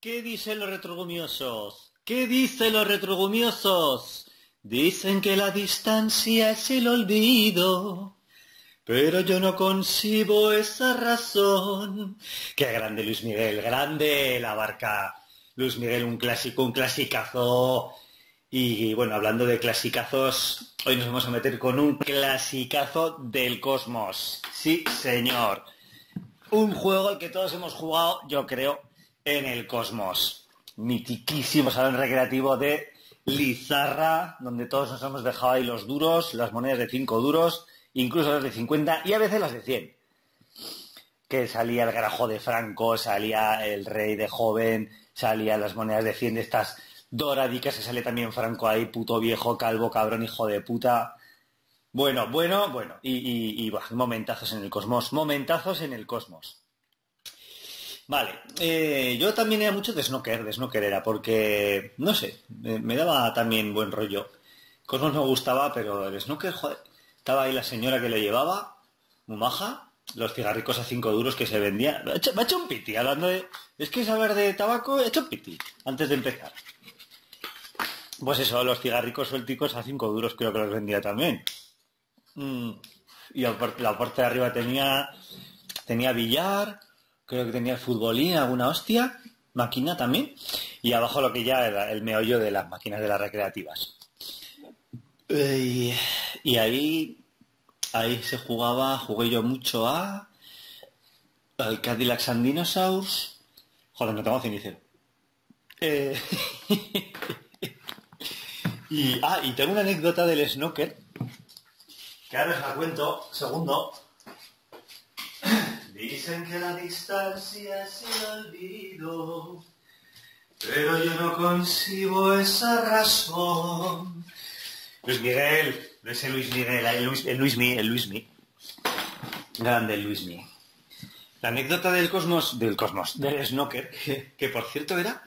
¿Qué dicen los retrogumiosos? ¿Qué dicen los retrogumiosos? Dicen que la distancia es el olvido. Pero yo no concibo esa razón. Qué grande Luis Miguel, grande la barca. Luis Miguel, un clásico, un clasicazo. Y bueno, hablando de clasicazos, hoy nos vamos a meter con un clasicazo del cosmos. Sí, señor. Un juego al que todos hemos jugado, yo creo, en el cosmos. Mitiquísimo salón recreativo de Lizarra, donde todos nos hemos dejado ahí los duros, las monedas de 5 duros, incluso las de 50 y a veces las de 100. Que salía el garajo de Franco, salía el rey de joven, salían las monedas de 100 de estas doradicas, se sale también Franco ahí, puto viejo, calvo, cabrón, hijo de puta. Bueno, bueno, bueno. Y, y, momentazos en el cosmos, momentazos en el cosmos. Vale, eh, yo también era mucho de snooker, de snooker era, porque, no sé, me, daba también buen rollo. Cosmos me gustaba, pero el snooker, joder, estaba ahí la señora que lo llevaba, muy maja, los cigarricos a cinco duros que se vendían. Me ha hecho, un piti, hablando de... Es que saber de tabaco, he hecho un piti, antes de empezar. Pues eso, los cigarricos suelticos a cinco duros creo que los vendía también. Mm, y la parte de arriba tenía, tenía billar, creo que tenía futbolín, alguna hostia, máquina también, y abajo lo que ya era el meollo de las máquinas de las recreativas. Y, ahí, ahí se jugaba, jugué yo mucho a al Cadillac and Dinosaurs. Joder, no tengo cenicero. Eh, y, ah, y tengo una anécdota del snooker, que ahora os la cuento, segundo. Dicen que la distancia es el olvido, pero yo no concibo esa razón. Luis Miguel, no es el Luis Miguel, el Luis, el Luis el Luis Grande Luis La anécdota del cosmos, del cosmos, del snooker, que, por cierto era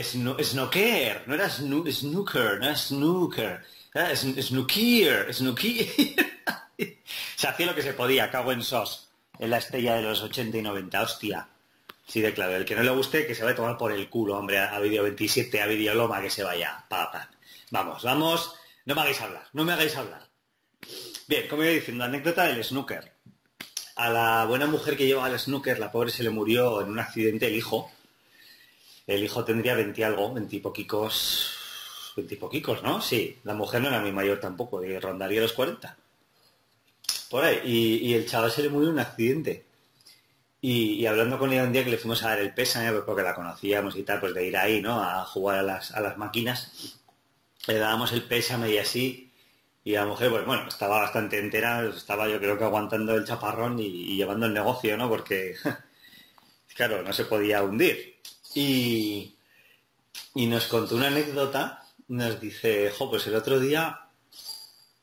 snooker, no era snooker, no era snooker, era snooker, snooker. se hacía lo que se podía, cago en sos en la estrella de los 80 y 90, hostia. Sí, de claro, el que no le guste, que se vaya a tomar por el culo, hombre, a, vídeo 27, a vídeo Loma, que se vaya. Pa, Vamos, vamos, no me hagáis hablar, no me hagáis hablar. Bien, como iba diciendo, anécdota del snooker. A la buena mujer que llevaba al snooker, la pobre se le murió en un accidente el hijo. El hijo tendría 20 algo, 20 y poquicos, 20 y poquicos, ¿no? Sí, la mujer no era muy mayor tampoco, rondaría los 40 por ahí. Y, el chaval se le murió en un accidente. Y, hablando con ella un día que le fuimos a dar el pésame, pues porque la conocíamos y tal, pues de ir ahí, ¿no? A jugar a las, a las máquinas. Le dábamos el pésame y así. Y la mujer, pues bueno, estaba bastante entera, estaba yo creo que aguantando el chaparrón y, llevando el negocio, ¿no? Porque, claro, no se podía hundir. Y, y nos contó una anécdota, nos dice, jo, pues el otro día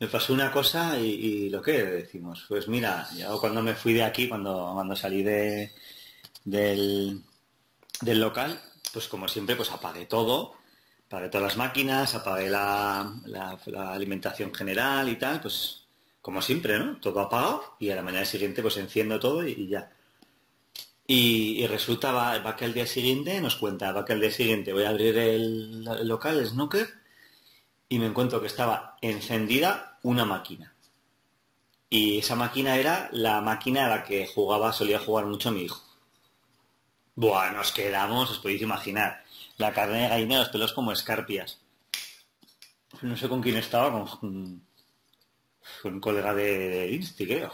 me pasó una cosa y, lo que decimos, pues mira, yo cuando me fui de aquí, cuando, cuando salí de, del, del local, pues como siempre, pues apagué todo, apagué todas las máquinas, apagué la, alimentación general y tal, pues como siempre, ¿no? Todo apagado y a la mañana siguiente pues enciendo todo y, ya. Y, resulta, va, que al día siguiente nos cuenta, va que al día siguiente voy a abrir el, el local, el snooker, y me encuentro que estaba encendida una máquina. Y esa máquina era la máquina a la que jugaba, solía jugar mucho mi hijo. Buah, nos quedamos, os podéis imaginar. La carne de gallina, los pelos como escarpias. No sé con quién estaba, con, un colega de, Insti, creo.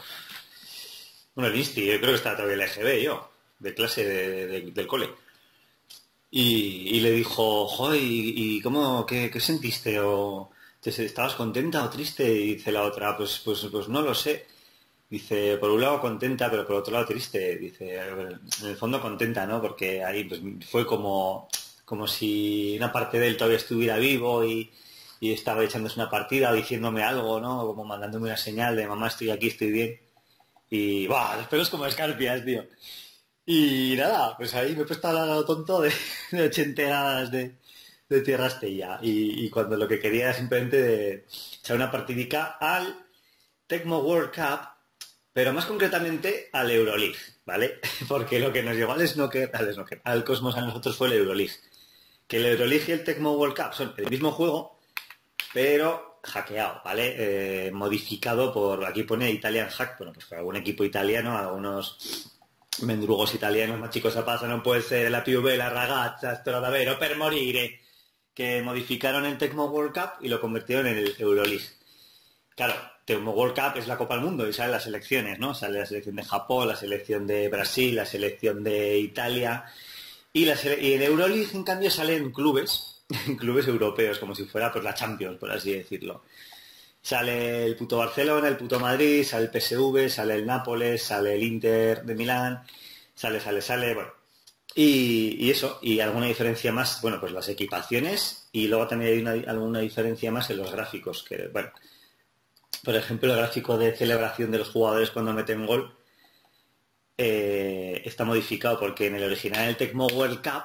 Bueno, el Insti, yo creo que estaba todavía el EGB, yo, de clase del cole. Y, le dijo, joder, ¿y, cómo, qué, sentiste? ¿O te, estabas contenta o triste? Y dice la otra, pues, pues, pues no lo sé. Dice, por un lado contenta, pero por otro lado triste. Dice, en el fondo contenta, ¿no? Porque ahí pues, fue como, como si una parte de él todavía estuviera vivo y, y estaba echándose una partida o diciéndome algo, ¿no? Como mandándome una señal de mamá, estoy aquí, estoy bien. Y, ¡buah! Los pelos como escarpias, tío. Y nada, pues ahí me he puesto a lo tonto de, de ochenteradas de, de Tierra. Y, cuando lo que quería era simplemente de echar una partidica al Tecmo World Cup, pero más concretamente al Euroleague, ¿vale? Porque lo que nos llevó al snooker, al snooker, al Cosmos a nosotros fue el Euroleague. Que el Euroleague y el Tecmo World Cup son el mismo juego, pero hackeado, ¿vale? Eh, modificado por, aquí pone Italian Hack, bueno, pues por algún equipo italiano, algunos mendrugos italianos más chicos a paso, no puede ser la PV, la ragazza, stradavero per morire, que modificaron el Tecmo World Cup y lo convirtieron en el Euroleague. Claro, Tecmo World Cup es la Copa del Mundo y salen las selecciones, ¿no? Sale la selección de Japón, la selección de Brasil, la selección de Italia y, la y en Euroleague, en cambio, salen clubes, clubes europeos, como si fuera pues la Champions, por así decirlo. Sale el puto Barcelona, el puto Madrid, sale el PSV, sale el Nápoles, sale el Inter de Milán, sale, sale, sale, bueno. Y, eso, y alguna diferencia más, bueno, pues las equipaciones y luego también hay alguna diferencia más en los gráficos, que, bueno, por ejemplo, el gráfico de celebración de los jugadores cuando meten gol eh, está modificado porque en el original del Tecmo World Cup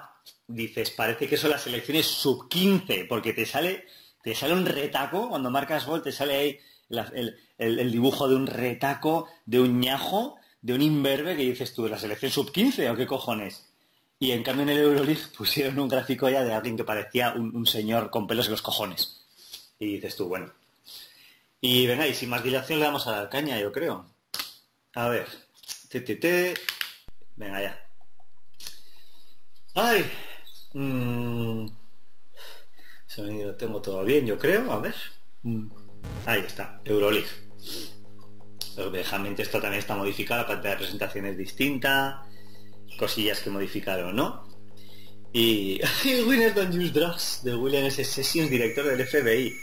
dices, parece que son las selecciones sub 15, porque te sale te sale un retaco, cuando marcas gol te sale ahí el, dibujo de un retaco, de un ñajo, de un imberbe que dices tú, ¿la selección sub-15 o qué cojones? Y en cambio en el Euroleague pusieron un gráfico ya de alguien que parecía un, señor con pelos en los cojones. Y dices tú, bueno. Y venga, y sin más dilación le damos a la caña, yo creo. A ver. Te, Venga, ya. Ay. Mmm Sonido tengo todo bien, yo creo. A ver. Mm. Ahí está, Euroleague. Obviamente esto también está modificado, la pantalla de presentación es distinta, cosillas que modificaron, ¿no? Y el Winner Don't Use Drugs de William S. Sessions, director del FBI,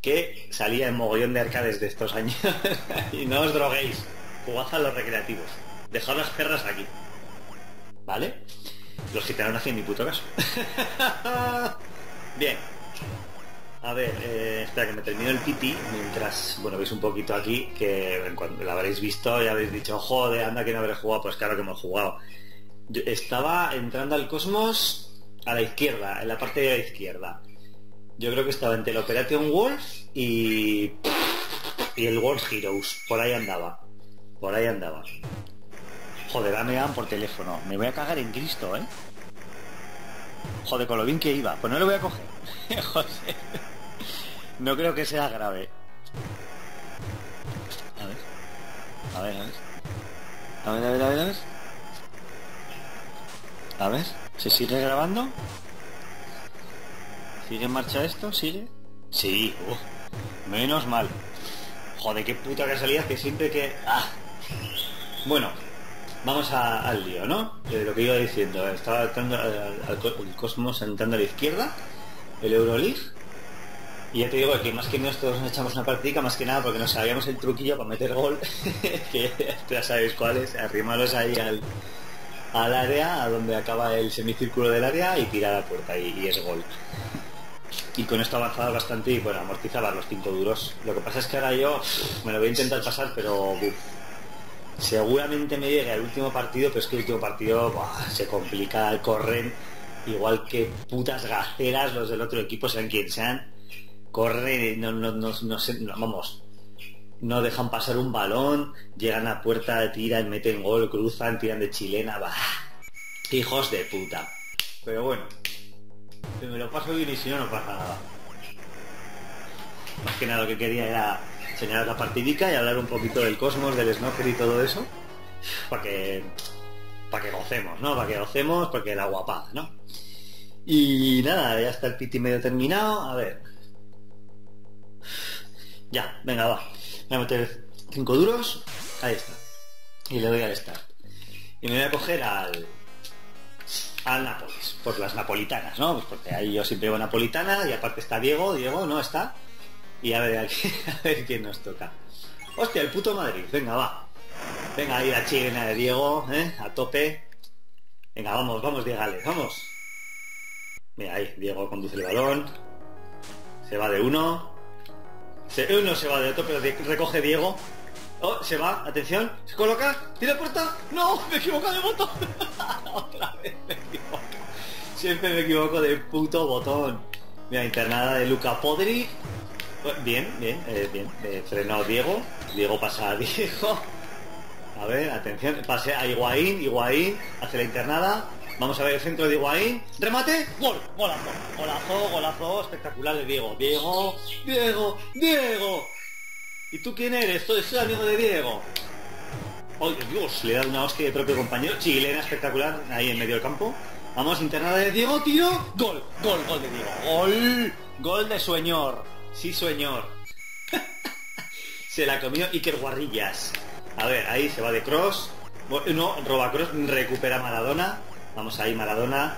que salía en mogollón de arcades de estos años. y no os droguéis, jugad a los recreativos. Dejad las perras aquí. ¿Vale? Los gitanos no hacen ni puto caso. Bien, a ver, eh, espera que me termino el piti mientras, bueno, veis un poquito aquí que cuando la habréis visto y habéis dicho, joder, anda que no habré jugado, pues claro que hemos jugado. estaba entrando al cosmos a la izquierda, en la parte de la izquierda. Yo creo que estaba entre el Operation Wolf y, y el World Heroes, por ahí andaba, por ahí andaba. Joder, dame por teléfono, me voy a cagar en Cristo, ¿eh? Joder, con lo bien que iba, pues no lo voy a coger. Joder. No creo que sea grave. A ver. A ver, a ver. A ver, a ver, a ver, a ver. A ver, ¿se sigue grabando? ¿Sigue en marcha esto? ¿Sigue? Sí, menos mal. Joder, qué puta casualidad que siempre que... Ah. Bueno, vamos al lío, ¿no? lo que iba diciendo, estaba entrando al, el cosmos entrando a la izquierda, el Euroleague, y ya te digo que más que nosotros nos echamos una partida, más que nada porque nos sabíamos el truquillo para meter gol, que ya sabéis cuál es, arrimaros ahí al, al área, a donde acaba el semicírculo del área y tirar la puerta y, es gol. Y con esto avanzaba bastante y bueno, amortizaba los cinco duros. Lo que pasa es que ahora yo me lo voy a intentar pasar, pero seguramente me llegue al último partido, pero es que el último partido se complica, corren igual que putas gaceras los del otro equipo, sean quien sean corre, no, no, no, no, sé, vamos, no dejan pasar un balón, llegan a puerta, tiran, meten gol, cruzan, tiran de chilena, va. Hijos de puta. Pero bueno, me lo paso bien y si no, no pasa nada. Más que nada lo que quería era enseñar la partidica y hablar un poquito del cosmos, del snorkel y todo eso. Para que, para que gocemos, ¿no? Para que gocemos, porque la guapada, ¿no? Y nada, ya está el piti medio terminado. A ver, ya, venga, va. Voy a meter 5 duros. Ahí está. Y le doy al start. Y me voy a coger al, al Nápoles, por las napolitanas, ¿no? Pues porque ahí yo siempre llevo napolitana y aparte está Diego, Diego no está. Y a ver, a ver quién nos toca. Hostia, el puto Madrid, venga, va. Venga, ahí la chilena de Diego, ¿eh? A tope. Venga, vamos, vamos, Diegales, vamos. Mira, ahí, Diego conduce el balón. Se va de uno. Uno se va de otro, pero recoge Diego. Oh, se va, atención, se coloca, tira puerta. No, me equivoco de botón. Otra vez me equivoco. Siempre me equivoco de puto botón. Mira, internada de Luca Podri. Bien, bien, eh, bien. Eh, frenado Diego. Diego pasa a Diego. A ver, atención, pase a Higuaín, Higuaín, hace la internada. Vamos a ver el centro de Higuaín. Remate, gol, golazo, golazo, golazo, espectacular de Diego. Diego, Diego, Diego. ¿Y tú quién eres? Soy, soy amigo de Diego. ¡Ay, Dios! Le da una hostia de propio compañero. Chilena espectacular, ahí en medio del campo. Vamos, internada de Diego, tiro. Gol, gol, gol de Diego. Gol, gol de sueñor. Sí, sueñor. se la comió Iker Guarrillas. A ver, ahí se va de cross. No, roba cross, recupera Maradona. Vamos ahí, Maradona.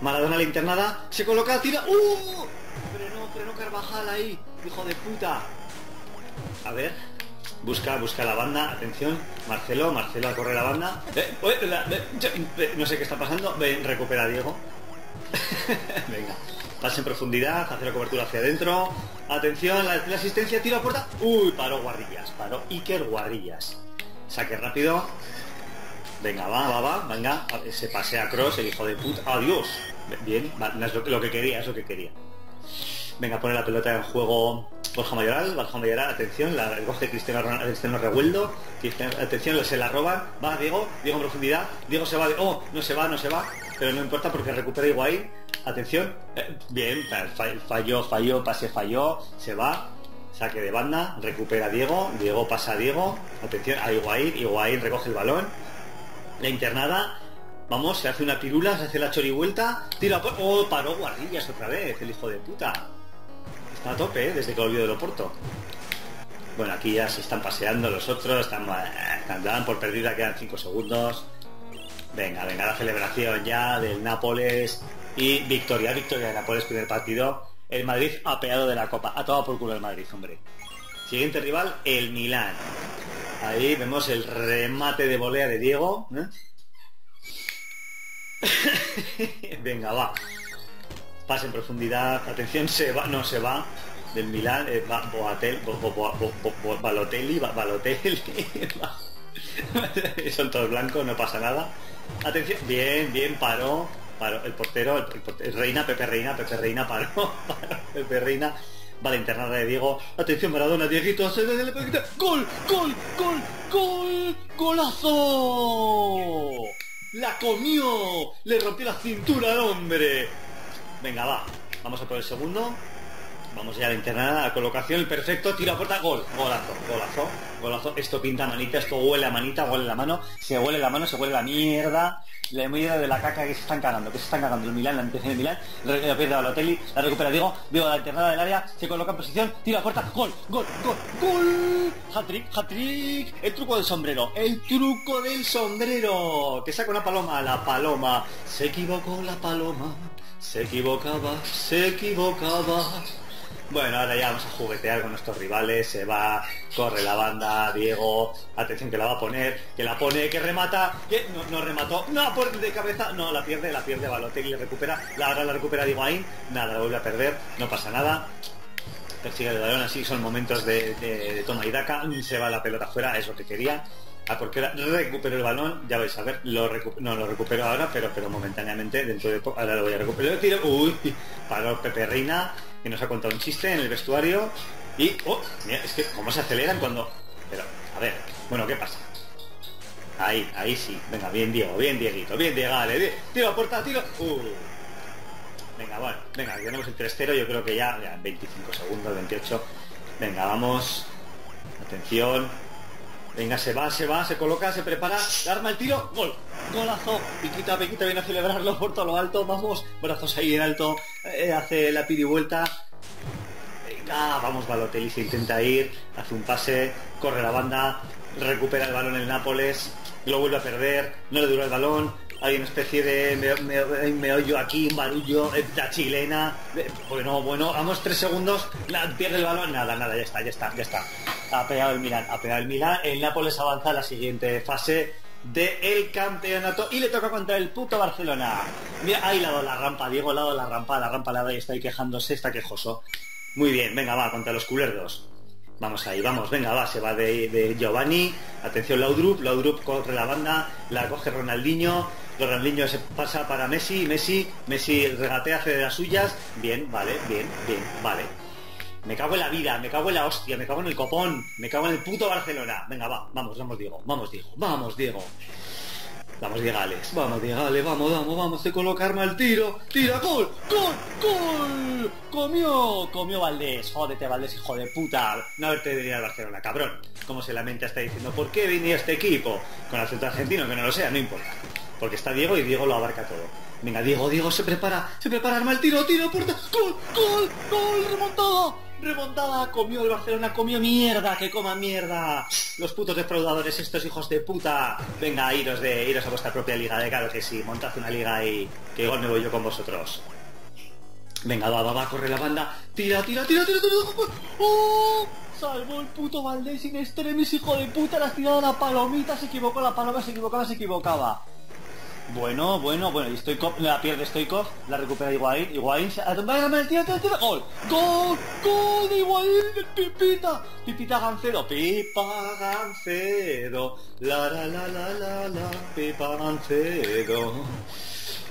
Maradona la internada. Se coloca, tira. ¡Uh! Frenó, frenó Carvajal ahí. Hijo de puta. A ver. Busca, busca la banda. Atención. Marcelo, Marcelo a correr la banda. Eh, eh, no sé qué está pasando. Ven, recupera a Diego. Venga. Pase en profundidad, hace la cobertura hacia adentro. Atención, la, asistencia, tiro a puerta. Uy, paró Guarrillas, paró Iker Guarrillas. Saque rápido. Venga, va, va, va, venga. Se pasea Cross, el hijo de puta. Adiós. Bien, es lo, que quería, es lo que quería. Venga, pone la pelota en juego Borja Mayoral, Borja Mayoral, atención, la coge Cristiano, Cristiano Revueldo, atención, se la roban, va Diego, Diego en profundidad, Diego se va de, oh, no se va, no se va, pero no importa porque recupera Higuaín, atención, eh, bien, falló, falló, pase, falló, se va, saque de banda, recupera Diego, Diego pasa a Diego, atención, a Higuaín, Higuaín recoge el balón, la internada, vamos, se hace una pirula, se hace la chorivuelta, tira, oh, paró guardillas otra vez, el hijo de puta. Está a tope, ¿eh? desde que volvió del Oporto. Bueno, aquí ya se están paseando los otros, están, están por perdida, quedan 5 segundos. Venga, venga la celebración ya del Nápoles y victoria, victoria de Nápoles, primer partido. El Madrid apeado de la Copa. Ha tomado por culo el Madrid, hombre. Siguiente rival, el Milán. Ahí vemos el remate de volea de Diego. ¿eh? Venga, va pase en profundidad, atención, se va, no se va del Milán, eh, va Boatel, Balotelli, Balotelli, son todos blancos, no pasa nada. Atención, bien, bien, paró, paró el portero, el, Reina, Pepe Reina, Pepe Reina, paró, Pepe Reina, va la internada de Diego, atención Maradona, Dieguito, gol, gol, gol, gol, golazo, la comió, le rompió la cintura al hombre. Venga, va. Vamos a por el segundo. Vamos ya a la internada, a la colocación, perfecto, tiro a puerta, gol, golazo, golazo, golazo. Esto pinta manita, esto huele a manita, huele la mano, se huele la mano, se huele la mierda, la mierda de la caca que se están cagando, que se están cagando el Milán, la intención del Milán, la pierde a Balotelli, la recupera Diego, Diego la internada del área, se coloca en posición, tira a puerta, gol, gol, gol, gol, hat-trick, hat-trick, el truco del sombrero, el truco del sombrero, que saca una paloma, la paloma, se equivocó la paloma. Se equivocaba, se equivocaba. Bueno, ahora ya vamos a juguetear con nuestros rivales. Se va, corre la banda, Diego. Atención que la va a poner, que la pone, que remata, que no, remató, no, por de cabeza, no, la pierde, la pierde Balotelli, le recupera, la, ahora la recupera ahí, nada, la vuelve a perder, no pasa nada. Persigue el balón, así son momentos de, de toma y daca, se va la pelota fuera, es lo que quería. Ah, porque recupero el balón, ya vais a ver, lo no lo recupero ahora, pero pero momentáneamente, dentro de poco, ahora lo voy a recuperar. El tiro, uy, paró Pepe Reina, que nos ha contado un chiste en el vestuario. Y, oh, mira, es que cómo se aceleran cuando... Pero, a ver, bueno, ¿qué pasa? Ahí, ahí sí. Venga, bien Diego, bien Dieguito, bien Diego, dale, tiro a puerta, tiro. Uh. Venga, bueno, venga, tenemos el 3-0, yo creo que ya, ya 25 segundos, 28. Venga, vamos. Atención, Venga, se va, se va, se coloca, se prepara, arma el tiro, gol, golazo, piquita, piquita, viene a celebrarlo por todo lo alto, vamos, brazos ahí en alto, eh, hace la vuelta, venga, vamos, Balotelli se intenta ir, hace un pase, corre la banda, recupera el balón el Nápoles, lo vuelve a perder, no le dura el balón, hay una especie de me, meollo aquí, un barullo, eh, la chilena. bueno, bueno, vamos tres segundos, pierde el balón, nada, nada, ya está, ya está, ya está. Ha pegado el Milan, ha el Milan, el Nápoles avanza a la siguiente fase del campeonato y le toca contra el puto Barcelona. Mira, ahí lado la rampa, Diego lado la rampa, la rampa la y está ahí quejándose, está quejoso. Muy bien, venga, va, contra los culerdos. Vamos ahí, vamos, venga, va, se va de, Giovanni. Atención, Laudrup, Laudrup corre la banda, la coge Ronaldinho. Ronaldinho se pasa para Messi, Messi, Messi regatea, hace de las suyas. Bien, vale, bien, bien, vale. Me cago en la vida, me cago en la hostia, me cago en el copón, me cago en el puto Barcelona. Venga, va, vamos, vamos Diego, vamos Diego, vamos Diego. Vamos Diegales, vamos Diegales, vamos, vamos, vamos, te colocarme al tiro, tira, gol, gol, gol. Comió, comió Valdés, jódete Valdés, hijo de puta. No haberte venido al Barcelona, cabrón. Como se lamenta está diciendo, ¿por qué venía este equipo? Con acento argentino, que no lo sea, no importa. Porque está Diego y Diego lo abarca todo. Venga, Diego, Diego se prepara, se prepara, arma el tiro, tiro, puerta, gol, gol, gol, remontada, remontada, comió el Barcelona, comió mierda, que coma mierda. Los putos defraudadores, estos hijos de puta. Venga, iros de, iros a vuestra propia liga, de claro que sí, montad una liga y que igual me voy yo con vosotros. Venga, va, va, va, corre la banda, tira, tira, tira, tira, tira, ¡Oh! Salvó el puto Valdés in extremis, hijo de puta, la has tirado la palomita, se equivocó la paloma, se equivocaba, se equivocaba. Bueno, bueno, bueno, y Stoikov, la pierde Stoikov, la recupera Higuaín, Higuaín, se tiro, tiro, gol, gol, gol de Pipita, Pipita Gancedo, Pipa Gancedo, la la la la la Pipa Gancedo.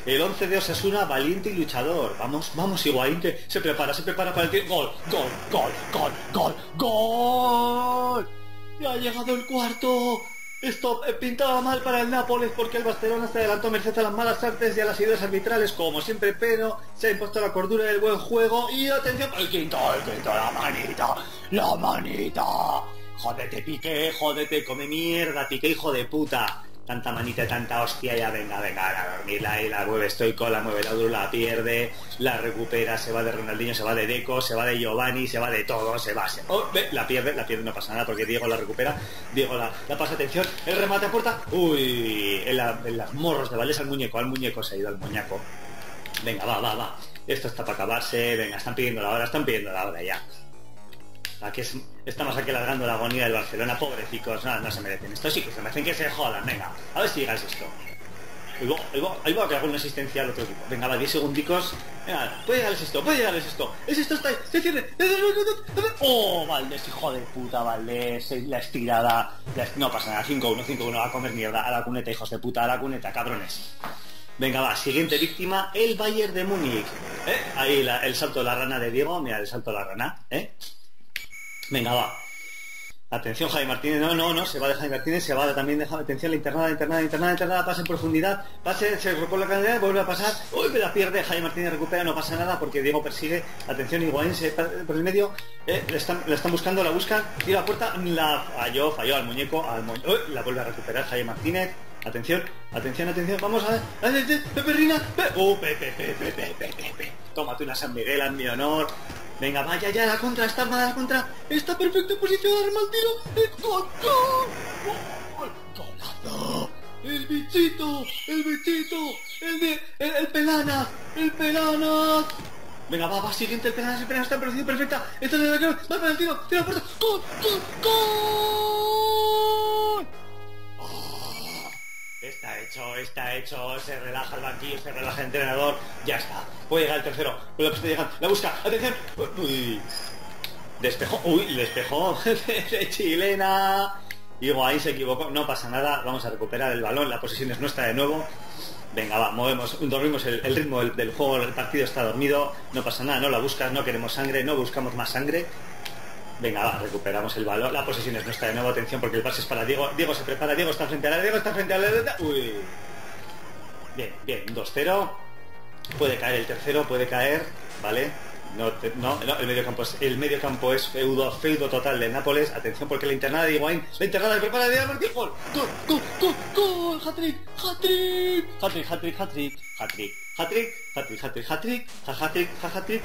El 11 de Osasuna, valiente y luchador. Vamos, vamos, Higuaín, que se prepara, se prepara para el tiro. Gol, gol, gol, gol, gol, gol. Ya ha llegado el cuarto. Esto eh, pintaba mal para el Nápoles porque el Barcelona se adelantó merced a las malas artes y a las ideas arbitrales, como siempre, pero se ha impuesto la cordura del buen juego y atención, el quinto, el quinto, la manita, la manita. Jódete, Piqué, jódete, come mierda, Piqué, hijo de puta tanta manita y tanta hostia, ya venga, venga, a dormirla y la mueve Stoico, la mueve la la pierde, la recupera, se va de Ronaldinho, se va de Deco, se va de Giovanni, se va de todo, se va, se oh, ve, la pierde, la pierde, no pasa nada porque Diego la recupera, Diego la, la pasa atención, el remate a puerta, uy, en, las morros de Vales al muñeco, al muñeco se ha ido al muñeco. Venga, va, va, va. Esto está para acabarse, venga, están pidiendo la hora, están pidiendo la hora ya. Aquí estamos aquí alargando la agonía del Barcelona, pobrecicos, no, no se merecen. Esto sí que se merecen que se jodan, venga, a ver si llegáis esto. Ahí va, ahí va, va, una asistencia al otro equipo. Venga, va, 10 segundicos. Venga, puede llegarles esto, puede llegarles esto. Es esto, está ahí, se cierre. Oh, Valdés, hijo de puta, Valdés. La estirada. No pasa nada, 5-1, 5-1, a comer mierda. A la cuneta, hijos de puta, a la cuneta, cabrones. Venga, va, siguiente víctima, el Bayern de Múnich. ¿Eh? Ahí el salto de la rana de Diego, mira, el salto de la rana, ¿eh? Venga, va. Atención, Jaime Martínez. No, no, no, se va de Martínez, se va también de Atención, la internada, internada, internada, internada, pasa en profundidad, pase, se repone la cantidad, vuelve a pasar. Uy, me la pierde, Jaime Martínez recupera, no pasa nada porque Diego persigue. Atención, Higuaín por el medio, eh, la, están, buscando, la buscan, y la puerta, la falló, falló al muñeco, al muñeco. la vuelve a recuperar Jaime Martínez. Atención, atención, atención, vamos a ver. Pepe Rina, uh, Pepe, Pepe, Pepe, Pepe, Pepe. Tómate una San Miguel en mi honor. Venga, vaya ya, la contra, está armada la contra. Está perfecto en posición, arma el tiro. ¡El gol, gol! ¡Golazo! ¡El bichito! ¡El bichito! ¡El de... el, el pelana! ¡El pelana! Venga, va, va, siguiente, el pelana, el pelana está en posición perfecta. Esto es de la va para el tiro, tira la puerta. ¡Gol, gol, gol! Está hecho, está hecho, se relaja el banquillo, se relaja el entrenador, ya está. Puede llegar el tercero, la busca, atención. Uy. Despejó, uy, despejó de chilena. Y ahí se equivocó, no pasa nada, vamos a recuperar el balón, la posesión es nuestra de nuevo. Venga, va, movemos, dormimos el, ritmo del, del, juego, el partido está dormido, no pasa nada, no la buscas, no queremos sangre, no buscamos más sangre, Venga, va, recuperamos el balón. La posesión es nuestra de nuevo. Atención porque el pase es para Diego. Diego se prepara. Diego está frente a la. Diego está frente a la. Uy. Bien, bien. 2-0. Puede caer el tercero. Puede caer. ¿Vale? No, no, el medio campo es el medio campo es feudo, feudo total de Nápoles. Atención porque la internada de Higuaín, la internada de prepara de Martín, gol, gol, gol, gol, gol, hat-trick, hat-trick, hat-trick, hat-trick, hat-trick, hat-trick, hat-trick, hat-trick, hat-trick,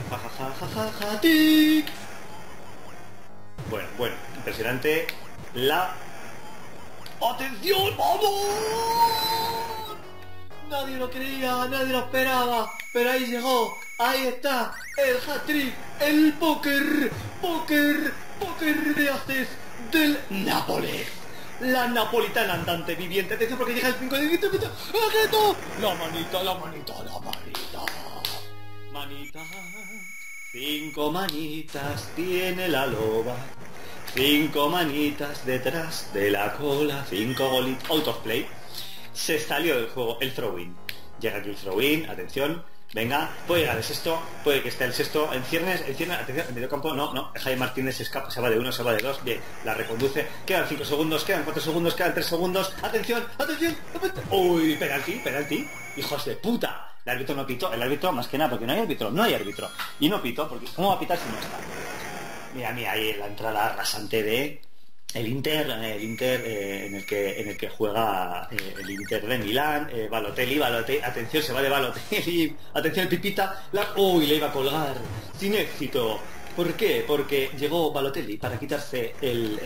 bueno, bueno, impresionante. La... ¡Atención! ¡Vamos! Nadie lo creía, nadie lo esperaba, pero ahí llegó, ahí está, el hat-trick, el póker, póker, póker de haces del Nápoles. La napolitana andante viviente. Atención porque llega el 5 de diciembre. La manita, la manita, la manita. Manita. Cinco manitas tiene la loba. Cinco manitas detrás de la cola. Cinco golitos. Out of play. Se salió del juego el throw-in. Llega aquí el throw-in, atención, venga, puede llegar el sexto, puede que esté el sexto, en ciernes, en ciernes, atención, en medio campo, no, no, Jaime Martínez se escapa, se va de uno, se va de dos, bien, la reconduce, quedan cinco segundos, quedan cuatro segundos, quedan tres segundos, atención, atención, atención. uy, penalti, penalti, hijos de puta, el árbitro no pitó, el árbitro más que nada, porque no hay árbitro, no hay árbitro, y no pitó, porque ¿cómo va a pitar si no está? Mira, mira, ahí la entrada rasante de el Inter, el Inter eh, en el que en el que juega eh, el Inter de Milán, eh, Balotelli, Balotelli, atención, se va de Balotelli, atención, Pipita, la, uy, le iba a colgar, sin éxito. ¿Por qué? Porque llegó Balotelli para quitarse el,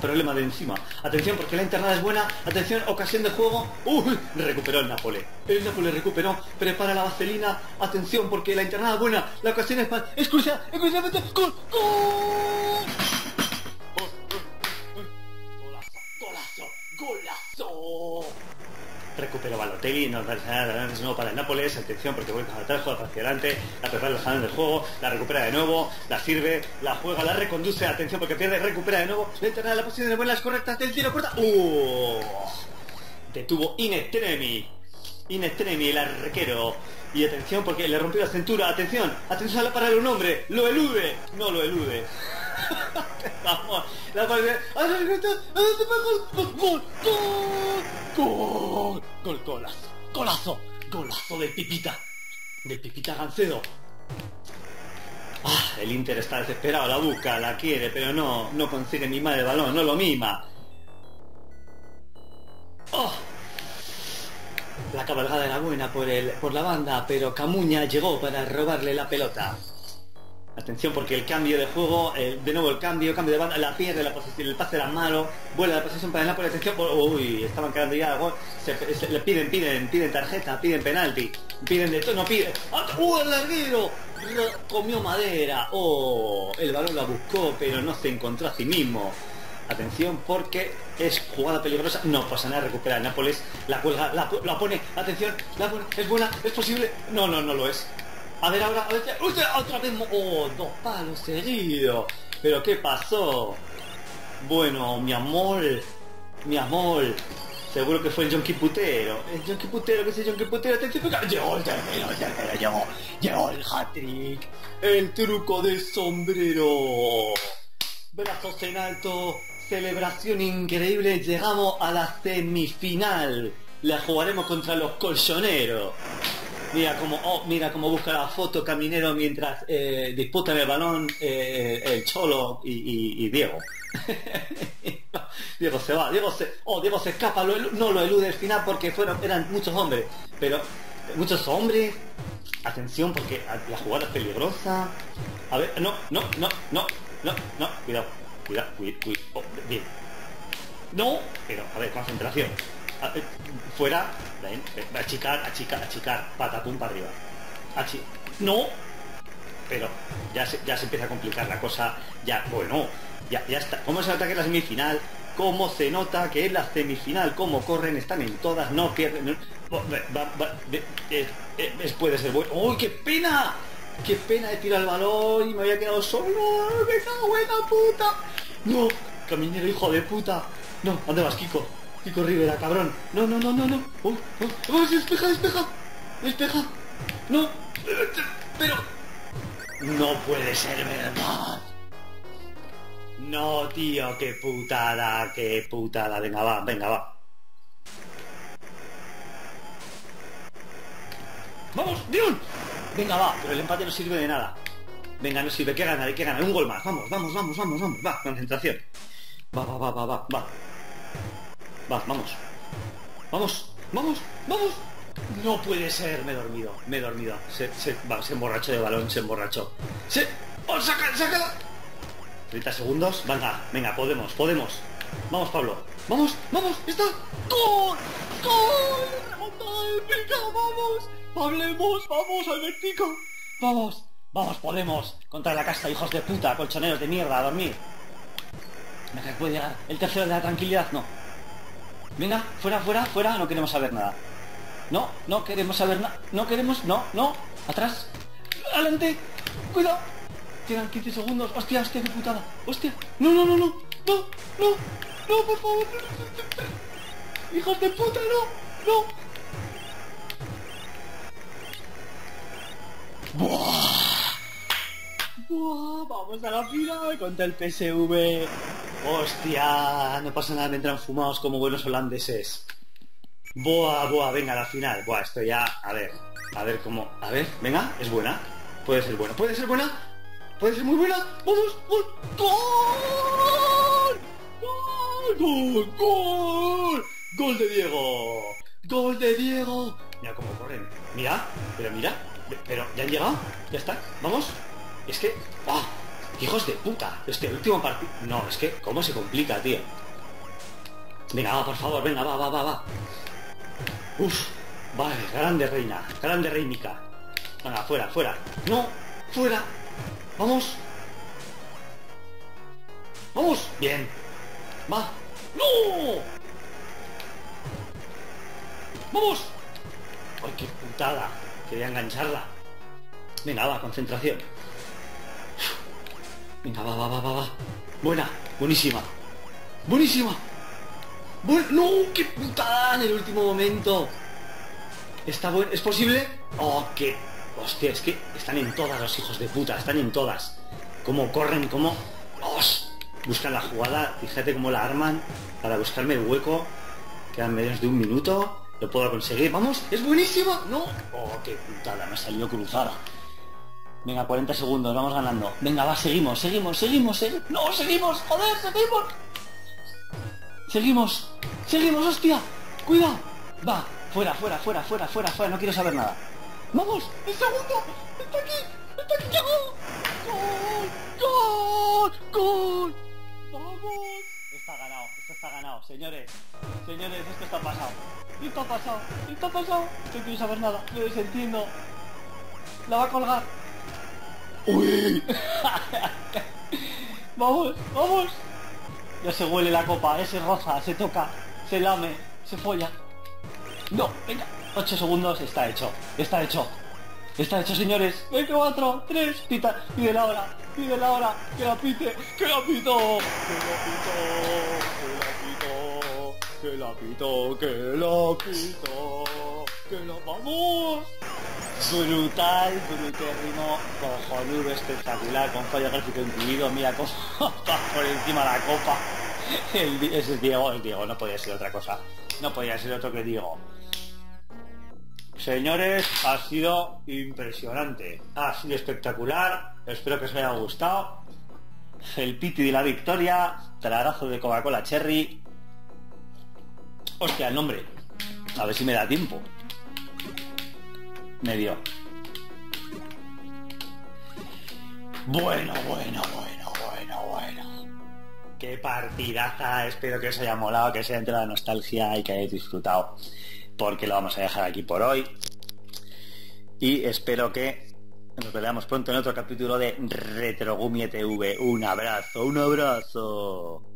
problema de encima. Atención, porque la internada es buena. Atención, ocasión de juego. ¡Uy! Recuperó el Napoli. El Napoli recuperó. Prepara la vaselina. Atención, porque la internada es buena. La ocasión es... ¡Es crucial! ¡Es! ¡Gol! ¡Gol! ¡Golazo! Recupera Balotelli, no de nuevo para el Nápoles, atención porque vuelve atrás, juega hacia adelante, la prepara el del juego, la recupera de nuevo, la sirve, la juega, la reconduce, atención porque pierde, recupera de nuevo, la entra la posición de buenas correctas del tiro corta. ¡Uh! Detuvo Inestremi. Inestremi, el arquero. Y atención porque le rompió la cintura, atención, atención a parar un hombre, lo elude, no lo elude. Vamos, la partida. ¡Gol! ¡Gol! ¡Gol! ¡Gol! ¡Golazo! ¡Golazo! ¡Golazo de Pipita! De Pipita Gancedo. Ah, el Inter está desesperado, la busca, la quiere, pero no, no consigue más el balón, no lo mima. Oh, la cabalgada era buena por, el, por la banda, pero Camuña llegó para robarle la pelota. Atención porque el cambio de juego, de nuevo el cambio, cambio de banda, la pierde la posición, el pase era malo, vuela la posición para el Napoli, atención, uy, estaban quedando ya, se, le piden, piden, piden tarjeta, piden penalti, piden de todo, no piden, ¡uh, el larguero! Comió madera, oh, el balón la buscó, pero no se encontró a sí mismo. Atención porque es jugada peligrosa, no pasa nada, recupera el Nápoles, la cuelga, la, la pone, atención, la pone, es buena, es posible, no, no, no lo es, a ver ahora, a ver, otra vez, oh, dos palos seguidos. Pero ¿qué pasó? Bueno, mi amor, mi amor, seguro que fue el Jonky Putero. El Jonky Putero, que es el Jonky Putero, llegó el tercero, el tercero, llegó, llegó el hat-trick, el truco de sombrero. Brazos en alto, celebración increíble, llegamos a la semifinal. La jugaremos contra los colchoneros. Mira cómo, oh, mira cómo busca la foto Caminero mientras eh, disputan el balón eh, el Cholo y, Diego. Diego se va, Diego se, oh, Diego se escapa, no lo elude al final porque fueron, eran muchos hombres, pero muchos hombres, atención porque la jugada es peligrosa. A ver, no, no, no, no, no, no, cuidado, cuidado, cuidado, oh, bien. No, pero a ver, concentración. Eh, fuera, ven, achicar, achicar, achicar, patapum para arriba. Achi no, pero ya se, ya se empieza a complicar la cosa, ya, bueno, ya, ya está. ¿Cómo se nota que es la semifinal? ¿Cómo se nota que es la semifinal? ¿Cómo corren? Están en todas, no pierden. puede ser bueno. ¡Uy, qué pena! ¡Qué pena de tirar el balón y me había quedado solo! ¡Me cago en puta! ¡No! Caminero hijo de puta. No, ¿dónde vas, Kiko? Kiko Rivera, cabrón. No, no, no, no, no. Oh, oh, oh, despeja, despeja. Despeja. No. Pero... No puede ser verdad. No, tío, qué putada, qué putada. Venga, va, venga, va. ¡Vamos, Dion! Venga, va, pero el empate no sirve de nada. Venga, no sirve, que ganar, hay que ganar. Un gol más. Vamos, vamos, vamos, vamos, vamos. Va, concentración. Va, va, va, va, va, va. Va, vamos. Vamos, vamos, vamos. No puede ser, me he dormido, me he dormido. Se, se, va, se emborrachó de balón, se emborrachó. Se... ¡Oh, saca, saca! 30 segundos, venga, venga, podemos, podemos. Vamos, Pablo. Vamos, vamos, está. ¡Gol! ¡Gol! ¡Venga, vamos! ¡Hablemos, vamos al vertico! ¡Vamos! ¡Vamos, podemos! Contra la casta, hijos de puta, colchoneros de mierda, a dormir. Venga, puede. El tercero de la tranquilidad, no. Venga, fuera, fuera, fuera, no queremos saber nada. No, no queremos saber nada. No queremos, no, no. Atrás. Adelante. Cuidado. Quedan 15 segundos. Hostia, hostia, qué putada. Hostia. No, no, no, no. No, no. No, por favor. Hijos de puta, no. No. Buah. Buah, vamos a la final contra el PSV. Hostia, no pasa nada, me entran fumados como buenos holandeses. Boa, boa, venga, la final. Boa, esto ya, a ver, a ver cómo... A ver, venga, es buena. Puede ser buena, puede ser buena. Puede ser muy buena. ¡Vamos! ¡Gol! ¡Gol! ¡Gol! ¡Gol! ¡Gol! ¡Gol de Diego! ¡Gol de Diego! Mira cómo corren. Mira, pero mira. Pero, ¿ya han llegado? ¿Ya está? ¿Vamos? Es que... ¡Ah! ¡Hijos de puta! Este último partido... No, es que... ¿Cómo se complica, tío? Venga, va, por favor, venga, va, va, va, va. Uf, vale, grande reina, grande reinica. Venga, fuera, fuera. No, fuera. Vamos. Vamos. Bien. Va. ¡No! ¡Vamos! ¡Ay, qué putada! Quería engancharla. Venga, va, concentración. Venga, va, va, va, va, va. Buena, buenísima. Buenísima. ¡No! ¡Qué putada en el último momento! ¿Está bueno? ¿Es posible? ¡Oh, qué! Hostia, es que están en todas los hijos de puta, están en todas. Cómo corren, cómo... ¡Os! Buscan la jugada, fíjate cómo la arman para buscarme el hueco. Quedan menos de un minuto. Lo puedo conseguir. ¡Vamos! ¡Es buenísimo! ¡No! ¡Oh, qué putada! Me salió cruzada. Venga, 40 segundos, vamos ganando. Venga, va, seguimos, seguimos, seguimos, seguimos. ¡No, seguimos! ¡Joder, seguimos! Seguimos, seguimos, hostia. Cuidado. Va, fuera, fuera, fuera, fuera, fuera, fuera. No quiero saber nada. Vamos, el segundo. Está aquí, está aquí. Gol, gol, gol. Vamos. Está ganado, esto está ganado, señores. Señores, esto está pasado. Esto ha pasado, esto ha pasado. No quiero saber nada, lo desentiendo. La va a colgar. Uy. vamos, vamos. Ya se huele la copa, ese roza, se toca, se lame, se folla. No, venga. 8 segundos, está hecho, está hecho. Está hecho, señores. 4, 3, pita, pide la hora, pide la hora, que la pite, que la pito, que la pito, que la pito, que la pito, que la vamos. Brutal, brutérrimo, cojonudo, espectacular, con fallo gráfico incluido, mira cómo va por encima la copa. El, ese es Diego, es Diego, no podía ser otra cosa. No podía ser otro que Diego. Señores, ha sido impresionante, ha sido espectacular, espero que os haya gustado. El piti de la victoria, tragazo de Coca-Cola Cherry. Hostia, el nombre. A ver si me da tiempo. Me dio. Bueno, bueno, bueno, bueno, bueno. Qué partidaza. Espero que os haya molado, que os haya entrado la nostalgia y que hayáis disfrutado. Porque lo vamos a dejar aquí por hoy. Y espero que nos veamos pronto en otro capítulo de Retrogumie TV. Un abrazo, un abrazo.